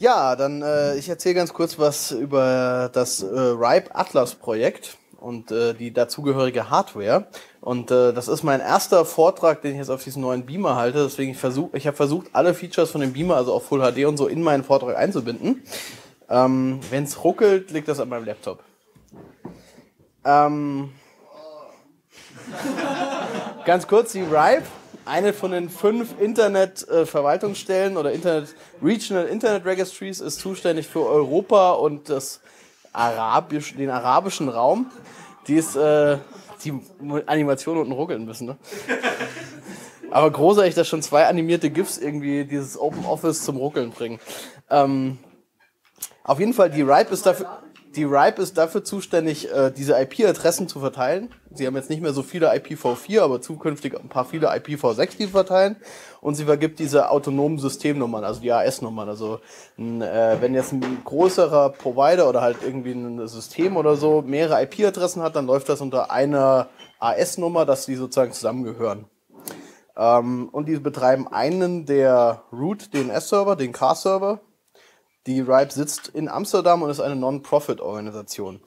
Ja, dann äh, ich erzähle ganz kurz was über das äh, Ripe Atlas Projekt und äh, die dazugehörige Hardware. Und äh, das ist mein erster Vortrag, den ich jetzt auf diesem neuen Beamer halte. Deswegen ich versuche, ich habe versucht, alle Features von dem Beamer, also auch Full HD und so, in meinen Vortrag einzubinden. Ähm, Wenn es ruckelt, liegt das an meinem Laptop. Ähm, ganz kurz, die Ripe eine von den fünf Internet-Verwaltungsstellen oder Internet Regional Internet Registries ist zuständig für Europa und das Arabisch, den arabischen Raum. Die ist äh, die Animation unten ruckeln müssen. Ne? Aber großartig, dass schon zwei animierte GIFs irgendwie dieses Open Office zum Ruckeln bringen. Ähm, auf jeden Fall, die Ripe ist dafür die RIPE ist dafür zuständig, äh, diese IP-Adressen zu verteilen. Sie haben jetzt nicht mehr so viele IPv4, aber zukünftig ein paar viele IPv6, die verteilen. Und sie vergibt diese autonomen Systemnummern, also die AS-Nummern. Also äh, wenn jetzt ein größerer Provider oder halt irgendwie ein System oder so mehrere IP-Adressen hat, dann läuft das unter einer AS-Nummer, dass die sozusagen zusammengehören. Ähm, und die betreiben einen der Root DNS-Server, den Car-Server, die RIPE sitzt in Amsterdam und ist eine Non-Profit-Organisation.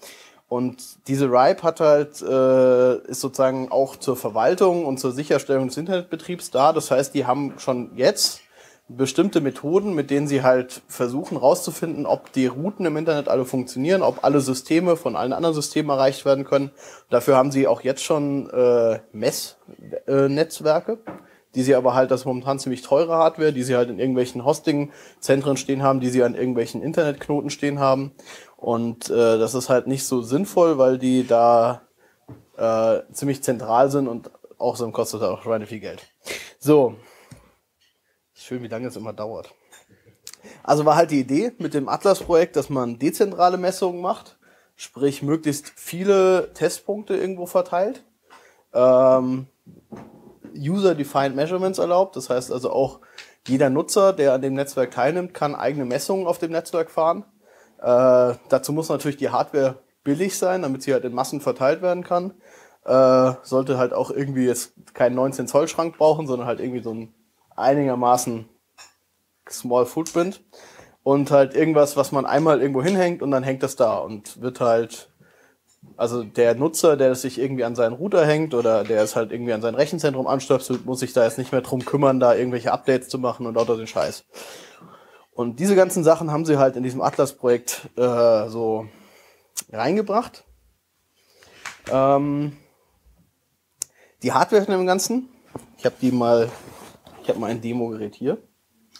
Und diese RIPE hat halt, äh, ist sozusagen auch zur Verwaltung und zur Sicherstellung des Internetbetriebs da. Das heißt, die haben schon jetzt bestimmte Methoden, mit denen sie halt versuchen rauszufinden, ob die Routen im Internet alle funktionieren, ob alle Systeme von allen anderen Systemen erreicht werden können. Dafür haben sie auch jetzt schon äh, Messnetzwerke. Die sie aber halt, das momentan ziemlich teure Hardware, die sie halt in irgendwelchen Hosting-Zentren stehen haben, die sie an irgendwelchen Internetknoten stehen haben. Und äh, das ist halt nicht so sinnvoll, weil die da äh, ziemlich zentral sind und auch so kostet halt auch reine viel Geld. So. Schön, wie lange es immer dauert. Also war halt die Idee mit dem Atlas-Projekt, dass man dezentrale Messungen macht, sprich möglichst viele Testpunkte irgendwo verteilt. Ähm, User-Defined Measurements erlaubt. Das heißt also auch jeder Nutzer, der an dem Netzwerk teilnimmt, kann eigene Messungen auf dem Netzwerk fahren. Äh, dazu muss natürlich die Hardware billig sein, damit sie halt in Massen verteilt werden kann. Äh, sollte halt auch irgendwie jetzt keinen 19 Zoll Schrank brauchen, sondern halt irgendwie so ein einigermaßen Small Footprint und halt irgendwas, was man einmal irgendwo hinhängt und dann hängt das da und wird halt also der Nutzer, der sich irgendwie an seinen Router hängt oder der es halt irgendwie an sein Rechenzentrum anstöpselt, muss sich da jetzt nicht mehr drum kümmern, da irgendwelche Updates zu machen und lauter den Scheiß. Und diese ganzen Sachen haben sie halt in diesem Atlas-Projekt äh, so reingebracht. Ähm, die Hardware von dem Ganzen, ich habe die mal, ich habe mal ein Demo-Gerät hier.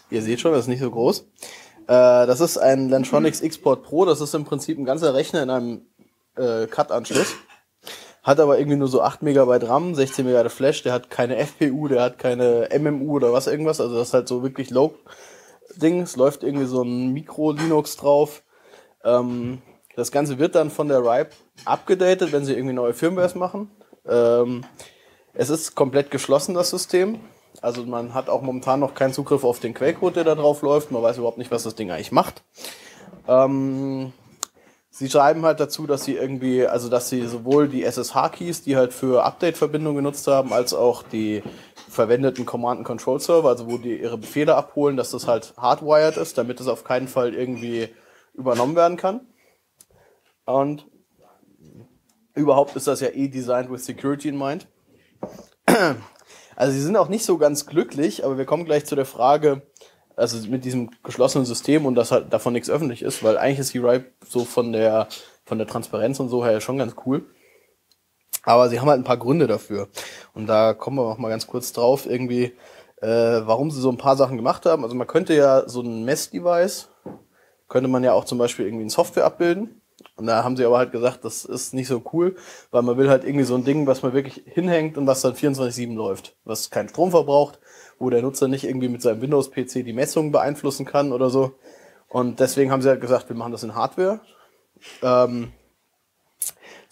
Ihr seht schon, das ist nicht so groß. Äh, das ist ein Lantronix Export Pro, das ist im Prinzip ein ganzer Rechner in einem äh, CAT-Anschluss. Hat aber irgendwie nur so 8 Megabyte RAM, 16 Megabyte Flash, der hat keine FPU, der hat keine MMU oder was irgendwas, also das ist halt so wirklich low Ding. Es läuft irgendwie so ein Mikro-Linux drauf. Ähm, das Ganze wird dann von der RIPE abgedatet, wenn sie irgendwie neue Firmwares machen. Ähm, es ist komplett geschlossen, das System. Also man hat auch momentan noch keinen Zugriff auf den Quellcode, der da drauf läuft. Man weiß überhaupt nicht, was das Ding eigentlich macht. Ähm, Sie schreiben halt dazu, dass sie irgendwie, also dass sie sowohl die SSH-Keys, die halt für Update-Verbindungen genutzt haben, als auch die verwendeten Command-and-Control-Server, also wo die ihre Befehle abholen, dass das halt hardwired ist, damit es auf keinen Fall irgendwie übernommen werden kann. Und überhaupt ist das ja eh designed with security in mind. Also sie sind auch nicht so ganz glücklich, aber wir kommen gleich zu der Frage, also mit diesem geschlossenen System und dass halt davon nichts öffentlich ist, weil eigentlich ist die Ripe so von der, von der Transparenz und so her schon ganz cool. Aber sie haben halt ein paar Gründe dafür. Und da kommen wir auch mal ganz kurz drauf, irgendwie, äh, warum sie so ein paar Sachen gemacht haben. Also man könnte ja so ein Messdevice, könnte man ja auch zum Beispiel irgendwie in Software abbilden. Und da haben sie aber halt gesagt, das ist nicht so cool, weil man will halt irgendwie so ein Ding, was man wirklich hinhängt und was dann 24-7 läuft, was keinen Strom verbraucht wo der Nutzer nicht irgendwie mit seinem Windows-PC die Messungen beeinflussen kann oder so. Und deswegen haben sie halt gesagt, wir machen das in Hardware. Ähm,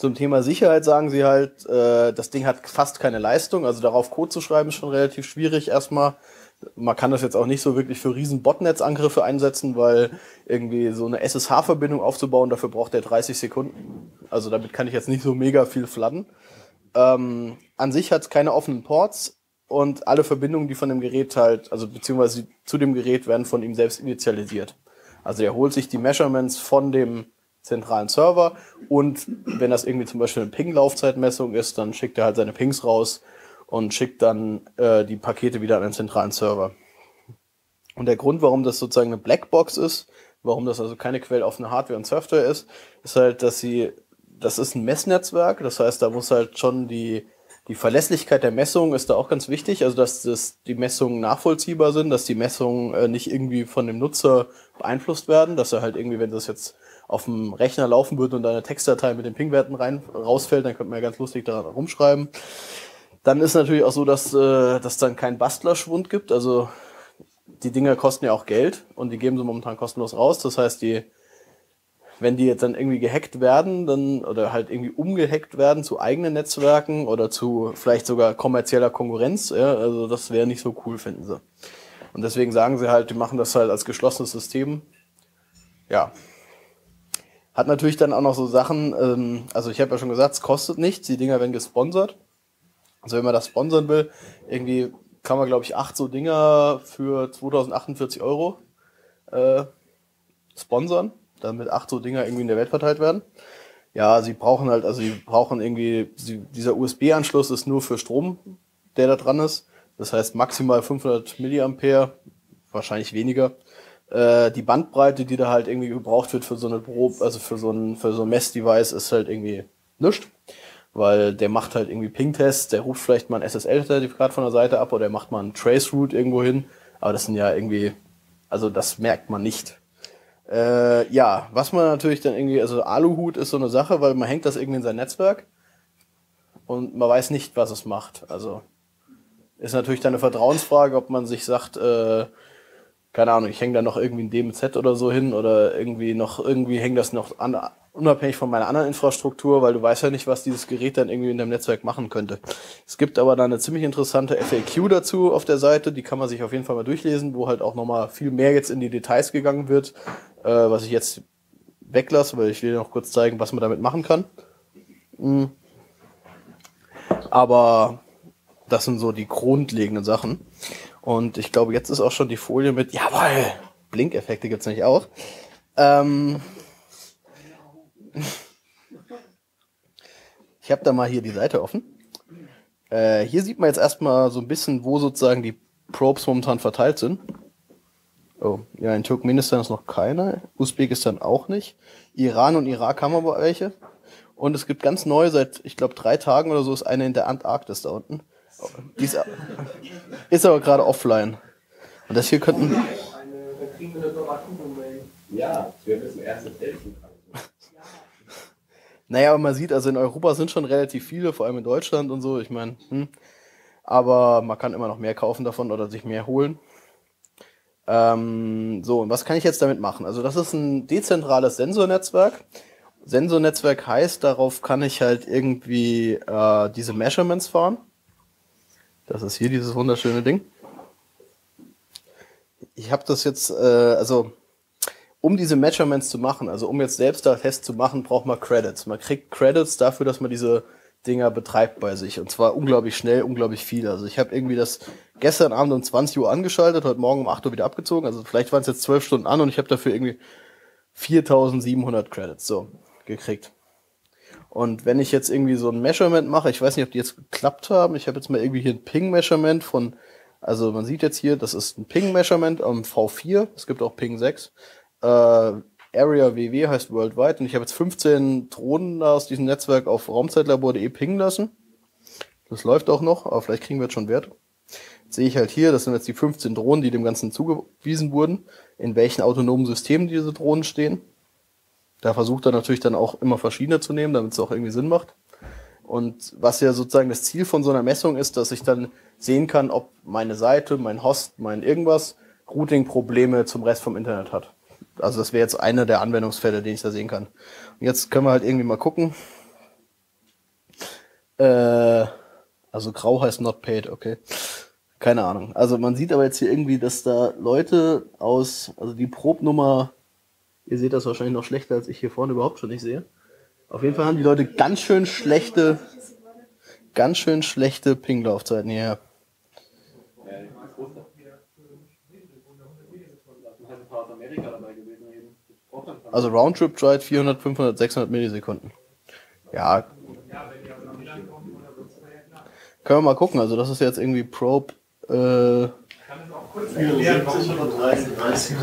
zum Thema Sicherheit sagen sie halt, äh, das Ding hat fast keine Leistung, also darauf Code zu schreiben ist schon relativ schwierig erstmal. Man kann das jetzt auch nicht so wirklich für riesen Botnetz-Angriffe einsetzen, weil irgendwie so eine SSH-Verbindung aufzubauen, dafür braucht der 30 Sekunden. Also damit kann ich jetzt nicht so mega viel fladden. Ähm, an sich hat es keine offenen Ports, und alle Verbindungen, die von dem Gerät halt, also beziehungsweise zu dem Gerät werden von ihm selbst initialisiert. Also er holt sich die Measurements von dem zentralen Server. Und wenn das irgendwie zum Beispiel eine Ping-Laufzeitmessung ist, dann schickt er halt seine Pings raus und schickt dann äh, die Pakete wieder an den zentralen Server. Und der Grund, warum das sozusagen eine Blackbox ist, warum das also keine quelloffene Hardware und Software ist, ist halt, dass sie, das ist ein Messnetzwerk, das heißt, da muss halt schon die, die Verlässlichkeit der Messung ist da auch ganz wichtig, also dass das, die Messungen nachvollziehbar sind, dass die Messungen äh, nicht irgendwie von dem Nutzer beeinflusst werden, dass er halt irgendwie, wenn das jetzt auf dem Rechner laufen würde und eine Textdatei mit den Ping-Werten rein, rausfällt, dann könnte man ja ganz lustig daran rumschreiben. Dann ist natürlich auch so, dass äh, dass dann kein Bastlerschwund gibt. Also die Dinger kosten ja auch Geld und die geben sie momentan kostenlos raus. Das heißt, die, wenn die jetzt dann irgendwie gehackt werden, dann oder halt irgendwie umgehackt werden zu eigenen Netzwerken oder zu vielleicht sogar kommerzieller Konkurrenz, ja, also das wäre nicht so cool, finden sie. Und deswegen sagen sie halt, die machen das halt als geschlossenes System. Ja, hat natürlich dann auch noch so Sachen, ähm, also ich habe ja schon gesagt, es kostet nichts, die Dinger werden gesponsert. Also wenn man das sponsern will, irgendwie kann man, glaube ich, acht so Dinger für 2048 Euro äh, sponsern, damit acht so Dinger irgendwie in der Welt verteilt werden. Ja, sie brauchen halt, also sie brauchen irgendwie, sie, dieser USB-Anschluss ist nur für Strom, der da dran ist. Das heißt maximal 500 Milliampere, wahrscheinlich weniger äh, die Bandbreite, die da halt irgendwie gebraucht wird für so eine Probe, also für so ein, für so ein Messdevice, ist halt irgendwie nichts. Weil der macht halt irgendwie Ping-Tests, der ruft vielleicht mal ein SSL-Zertifikat von der Seite ab oder der macht mal einen Traceroute irgendwo hin. Aber das sind ja irgendwie, also das merkt man nicht. Äh, ja, was man natürlich dann irgendwie, also Aluhut ist so eine Sache, weil man hängt das irgendwie in sein Netzwerk und man weiß nicht, was es macht. Also ist natürlich dann eine Vertrauensfrage, ob man sich sagt, äh, keine Ahnung, ich hänge da noch irgendwie ein DMZ oder so hin oder irgendwie noch, irgendwie hängt das noch an, unabhängig von meiner anderen Infrastruktur, weil du weißt ja nicht, was dieses Gerät dann irgendwie in deinem Netzwerk machen könnte. Es gibt aber da eine ziemlich interessante FAQ dazu auf der Seite, die kann man sich auf jeden Fall mal durchlesen, wo halt auch nochmal viel mehr jetzt in die Details gegangen wird, äh, was ich jetzt weglasse, weil ich will noch kurz zeigen, was man damit machen kann. Mhm. Aber das sind so die grundlegenden Sachen. Und ich glaube, jetzt ist auch schon die Folie mit, jawoll, Blinkeffekte gibt's nämlich auch. Ähm, ich habe da mal hier die Seite offen. Äh, hier sieht man jetzt erstmal so ein bisschen, wo sozusagen die Probes momentan verteilt sind. Oh, ja, in Turkmenistan ist noch keiner, Usbekistan auch nicht. Iran und Irak haben aber welche. Und es gibt ganz neu, seit, ich glaube, drei Tagen oder so, ist eine in der Antarktis da unten. Die ist, ist aber gerade offline. Und das hier könnten. Ja, wir müssen erst helfen. Naja, aber man sieht, also in Europa sind schon relativ viele, vor allem in Deutschland und so. Ich meine, hm. aber man kann immer noch mehr kaufen davon oder sich mehr holen. Ähm, so, und was kann ich jetzt damit machen? Also das ist ein dezentrales Sensornetzwerk. Sensornetzwerk heißt, darauf kann ich halt irgendwie äh, diese Measurements fahren. Das ist hier dieses wunderschöne Ding. Ich habe das jetzt, äh, also um diese Measurements zu machen, also um jetzt selbst da Test zu machen, braucht man Credits. Man kriegt Credits dafür, dass man diese Dinger betreibt bei sich. Und zwar unglaublich schnell, unglaublich viel. Also ich habe irgendwie das gestern Abend um 20 Uhr angeschaltet, heute Morgen um 8 Uhr wieder abgezogen. Also vielleicht waren es jetzt 12 Stunden an und ich habe dafür irgendwie 4700 Credits so gekriegt. Und wenn ich jetzt irgendwie so ein Measurement mache, ich weiß nicht, ob die jetzt geklappt haben. Ich habe jetzt mal irgendwie hier ein Ping-Measurement von, also man sieht jetzt hier, das ist ein Ping-Measurement am V4. Es gibt auch Ping 6. Äh, Area WW heißt Worldwide. Und ich habe jetzt 15 Drohnen aus diesem Netzwerk auf Raumzeitlabor.de pingen lassen. Das läuft auch noch, aber vielleicht kriegen wir jetzt schon Wert. Jetzt sehe ich halt hier, das sind jetzt die 15 Drohnen, die dem Ganzen zugewiesen wurden, in welchen autonomen Systemen diese Drohnen stehen. Da versucht er natürlich dann auch immer verschiedene zu nehmen, damit es auch irgendwie Sinn macht. Und was ja sozusagen das Ziel von so einer Messung ist, dass ich dann sehen kann, ob meine Seite, mein Host, mein irgendwas Routing-Probleme zum Rest vom Internet hat. Also das wäre jetzt einer der Anwendungsfälle, den ich da sehen kann. Und jetzt können wir halt irgendwie mal gucken. Äh, also grau heißt not paid, okay. Keine Ahnung. Also man sieht aber jetzt hier irgendwie, dass da Leute aus, also die Probnummer Ihr seht das wahrscheinlich noch schlechter, als ich hier vorne überhaupt schon nicht sehe. Auf jeden Fall haben die Leute ganz schön schlechte, ganz schön schlechte Ping-Laufzeiten hierher. Also Roundtrip Drive 400, 500, 600 Millisekunden. Ja. Können wir mal gucken. Also das ist jetzt irgendwie Probe. Äh, 74 oder 33.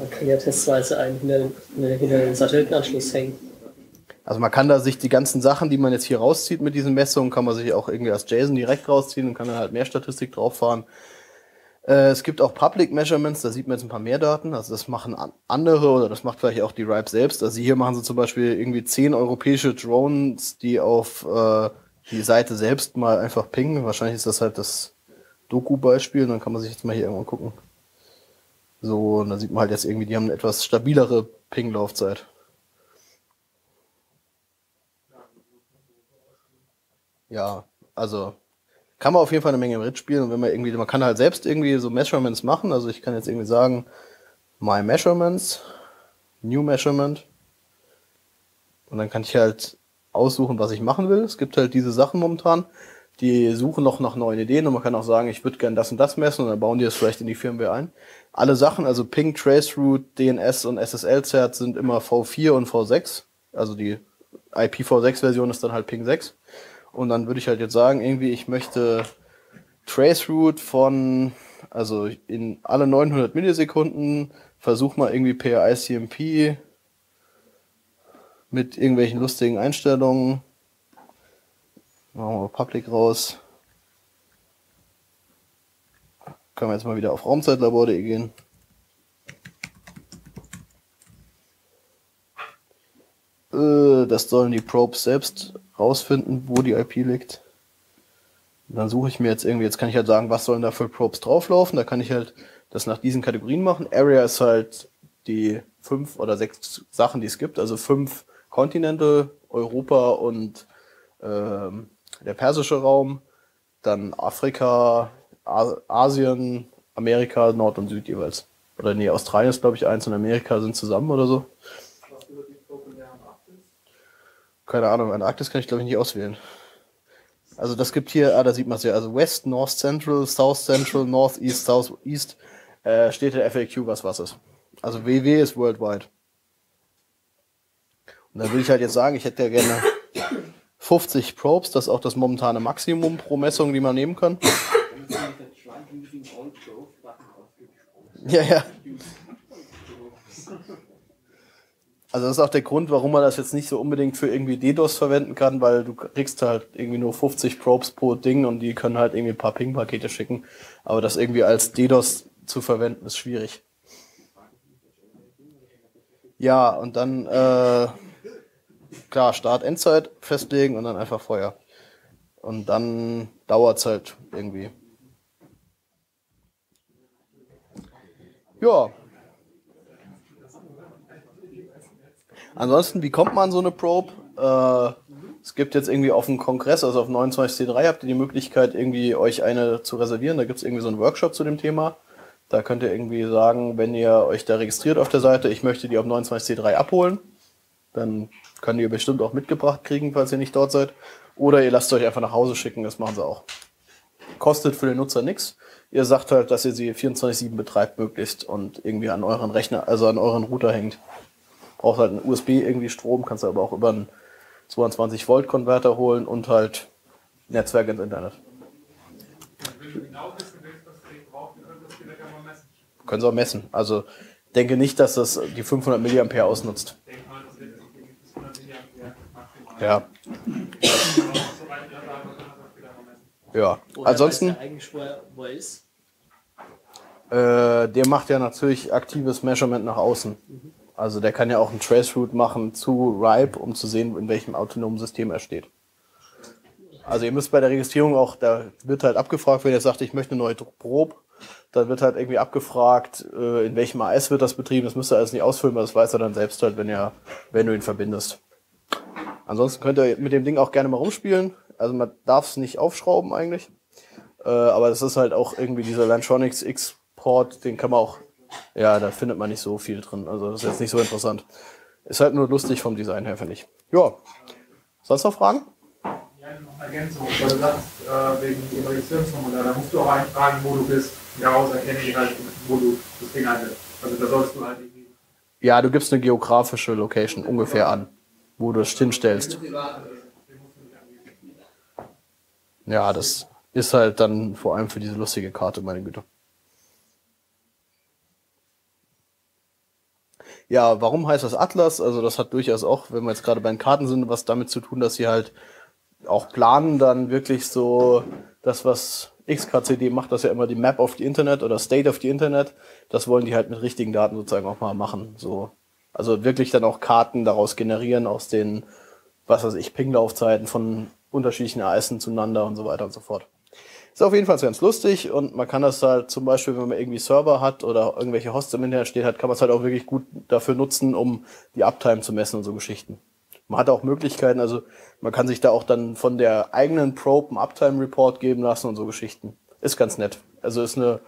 Man kann ja testweise einen hinter, den Satellitenanschluss hängen. Also man kann da sich die ganzen Sachen, die man jetzt hier rauszieht mit diesen Messungen, kann man sich auch irgendwie als JSON direkt rausziehen und kann dann halt mehr Statistik drauf fahren. Äh, es gibt auch Public Measurements, da sieht man jetzt ein paar mehr Daten. Also das machen andere oder das macht vielleicht auch die RIPE selbst. Also hier machen sie zum Beispiel irgendwie zehn europäische Drones, die auf äh, die Seite selbst mal einfach pingen. Wahrscheinlich ist das halt das Doku-Beispiel. Dann kann man sich jetzt mal hier irgendwann gucken. So, und dann sieht man halt jetzt irgendwie, die haben eine etwas stabilere Ping-Laufzeit. Ja, also kann man auf jeden Fall eine Menge mitspielen und wenn man irgendwie, man kann halt selbst irgendwie so Measurements machen. Also ich kann jetzt irgendwie sagen, my measurements, new measurement. Und dann kann ich halt aussuchen, was ich machen will. Es gibt halt diese Sachen momentan, die suchen noch nach neuen Ideen und man kann auch sagen, ich würde gerne das und das messen und dann bauen die das vielleicht in die Firmware ein. Alle Sachen, also Ping, Traceroute, DNS und SSL-Cert sind immer V4 und V6. Also die IPv6-Version ist dann halt Ping 6. Und dann würde ich halt jetzt sagen, irgendwie, ich möchte Traceroute von, also in alle 900 Millisekunden, versuch mal irgendwie per ICMP mit irgendwelchen lustigen Einstellungen. Machen wir Public raus. Können wir jetzt mal wieder auf Raumzeitlabor.de gehen. Äh, das sollen die Probes selbst rausfinden, wo die IP liegt. Und dann suche ich mir jetzt irgendwie, jetzt kann ich halt sagen, was sollen da für Probes drauflaufen. Da kann ich halt das nach diesen Kategorien machen. Area ist halt die fünf oder sechs Sachen, die es gibt. Also fünf Kontinente, Europa und ähm, der persische Raum, dann Afrika, Asien, Amerika, Nord und Süd jeweils. Oder nee, Australien ist glaube ich eins und Amerika sind zusammen oder so. Keine Ahnung, Antarktis kann ich glaube ich nicht auswählen. Also das gibt hier, ah, da sieht man es ja, also West, North Central, South Central, North East, South East, äh, steht der FAQ, was was ist. Also WW ist worldwide. Und dann würde ich halt jetzt sagen, ich hätte ja gerne 50 Probes, das ist auch das momentane Maximum pro Messung, die man nehmen kann. Ja, ja. Also das ist auch der Grund, warum man das jetzt nicht so unbedingt für irgendwie DDoS verwenden kann, weil du kriegst halt irgendwie nur 50 Probes pro Ding und die können halt irgendwie ein paar Ping-Pakete schicken. Aber das irgendwie als DDoS zu verwenden, ist schwierig. Ja, und dann äh, klar, Start, Endzeit festlegen und dann einfach Feuer. Und dann dauert es halt irgendwie. Ja, Ansonsten, wie kommt man an so eine Probe? Äh, es gibt jetzt irgendwie auf dem Kongress, also auf 29C3, habt ihr die Möglichkeit, irgendwie euch eine zu reservieren. Da gibt es irgendwie so einen Workshop zu dem Thema. Da könnt ihr irgendwie sagen, wenn ihr euch da registriert auf der Seite, ich möchte die auf 29C3 abholen, dann könnt ihr bestimmt auch mitgebracht kriegen, falls ihr nicht dort seid. Oder ihr lasst euch einfach nach Hause schicken, das machen sie auch. Kostet für den Nutzer nichts. Ihr sagt halt, dass ihr sie 24-7 betreibt möglichst und irgendwie an euren Rechner, also an euren Router hängt brauchst halt einen USB irgendwie Strom, kannst du aber auch über einen 22 Volt Konverter holen und halt Netzwerk ins Internet. Können sie auch messen. Also denke nicht, dass das die 500 mA ausnutzt. Ja. Ja. Ansonsten. Äh, der macht ja natürlich aktives Measurement nach außen. Mhm. Also der kann ja auch einen Traceroute machen zu RIPE, um zu sehen, in welchem autonomen System er steht. Also ihr müsst bei der Registrierung auch, da wird halt abgefragt, wenn ihr sagt, ich möchte eine neue Probe, dann wird halt irgendwie abgefragt, äh, in welchem AS wird das betrieben. Das müsst ihr alles nicht ausfüllen, weil das weiß er dann selbst halt, wenn, ihr, wenn du ihn verbindest. Ansonsten könnt ihr mit dem Ding auch gerne mal rumspielen. Also man darf es nicht aufschrauben eigentlich. Äh, aber das ist halt auch irgendwie dieser Lantronix X-Port, den kann man auch ja, da findet man nicht so viel drin. Also das ist jetzt nicht so interessant. Ist halt nur lustig vom Design her, finde ich. Ja. Sonst noch Fragen? Ja, noch eine Ergänzung. Weil du sagst, äh, wegen dem Registrierungsformular, da musst du auch eintragen, wo du bist. Daraus erkenne ich halt, wo du das Ding halt Also da solltest du halt irgendwie Ja, du gibst eine geografische Location ungefähr an, wo du es hinstellst. Ja, das ist halt dann vor allem für diese lustige Karte, meine Güte. Ja, warum heißt das Atlas? Also das hat durchaus auch, wenn wir jetzt gerade bei den Karten sind, was damit zu tun, dass sie halt auch planen, dann wirklich so das, was XKCD macht, das ja immer die Map of the Internet oder State of the Internet. Das wollen die halt mit richtigen Daten sozusagen auch mal machen. So. Also wirklich dann auch Karten daraus generieren aus den, was weiß ich, Pinglaufzeiten von unterschiedlichen Ereignissen zueinander und so weiter und so fort. Ist auf jeden Fall ganz lustig und man kann das halt zum Beispiel, wenn man irgendwie Server hat oder irgendwelche Hosts im Internet stehen hat, kann man es halt auch wirklich gut dafür nutzen, um die Uptime zu messen und so Geschichten. Man hat auch Möglichkeiten, also man kann sich da auch dann von der eigenen Probe einen Uptime Report geben lassen und so Geschichten. Ist ganz nett. Also ist eine,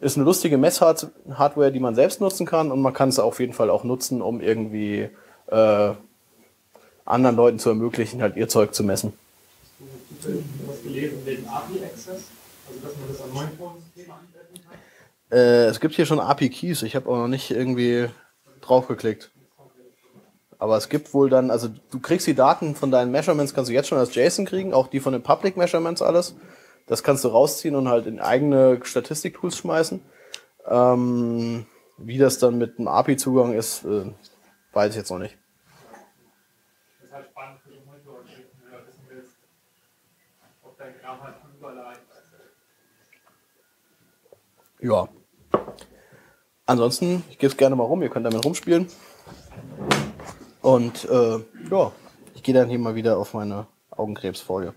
ist eine lustige Messhardware, die man selbst nutzen kann und man kann es auf jeden Fall auch nutzen, um irgendwie äh, anderen Leuten zu ermöglichen, halt ihr Zeug zu messen. Hast du was gelesen wegen API-Access? Also dass man das an Monitoring-Systeme anwenden kann? Äh, es gibt hier schon API-Keys, ich habe auch noch nicht irgendwie draufgeklickt. Aber es gibt wohl dann, also du kriegst die Daten von deinen Measurements, kannst du jetzt schon als JSON kriegen, auch die von den Public Measurements alles. Das kannst du rausziehen und halt in eigene Statistiktools schmeißen. Ähm, wie das dann mit dem API-Zugang ist, äh, weiß ich jetzt noch nicht. Das ist halt spannend für die Monitoring, wenn du da wissen willst, ob dein Gramm halt ist. Ja. Ansonsten, ich gebe es gerne mal rum, ihr könnt damit rumspielen. Und äh, ja, ich gehe dann hier mal wieder auf meine Augenkrebsfolie.